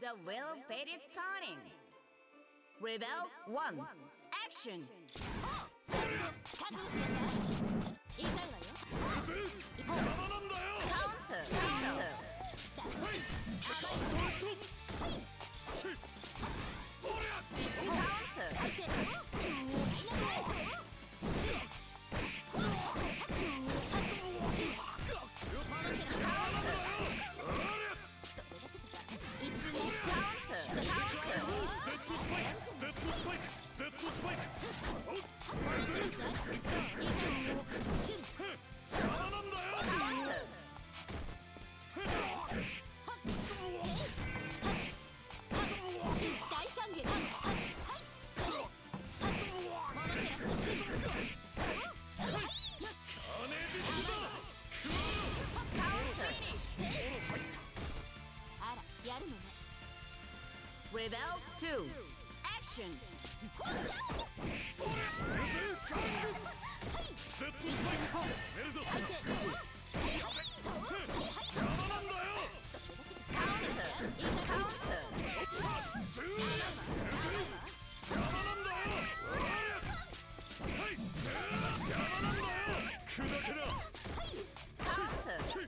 The will fate is turning. Rebel 1 Action! Oh! 覚悟しなさい。やるのね Rebel 2 Action! Two.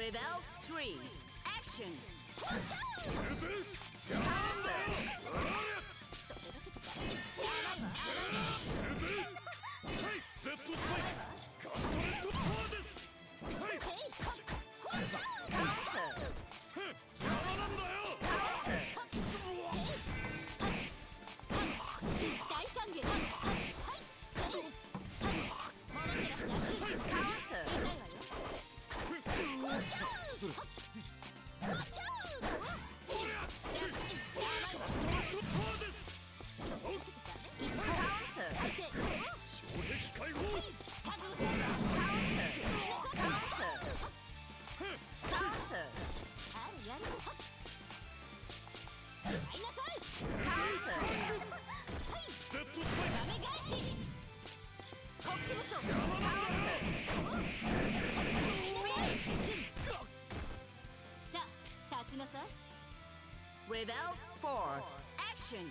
Rebel 3, action! Rebel 4, action!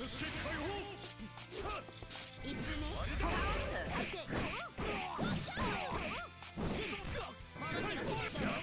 寿司解放行くね。カウンター。相手戻ってきて